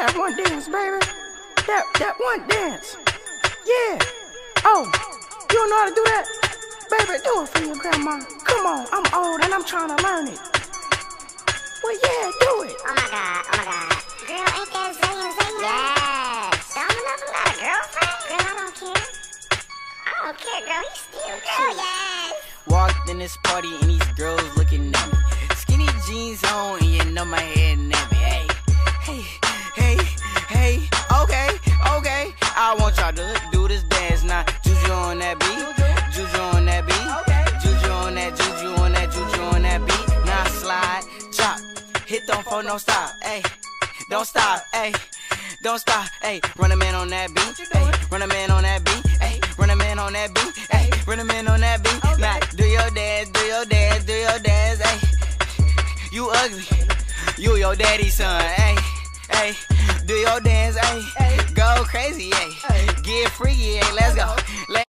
that one dance, baby. That that one dance. Yeah. Oh, you don't know how to do that? Baby, do it for your grandma. Come on, I'm old and I'm trying to learn it. Well, yeah, do it. Oh my god, oh my god. Girl, ain't that Zayn Zayn? Yes. Don't know got a girlfriend? Girl, I don't care. I don't care, girl. He's still girl, yes. Walked in this party and these girls looking at me. Skinny jeans on and you know my hey. Okay, okay. I want y'all to do this dance now. Juju on that beat. Juju on that beat. Juju on that, juju on that, juju on that beat. Now slide, drop, hit don't phone, don't stop. Hey, don't stop. Hey. Don't stop, hey, run a man on that beat, hey, run a man on that beat, hey, run a man on that beat, hey, run a man on that beat. Now do your dance, do your dance, do your dance, hey. You ugly, you your daddy's son, hey, hey. Do your dance, hey. Go crazy, hey. Get freaky, hey. Let's go.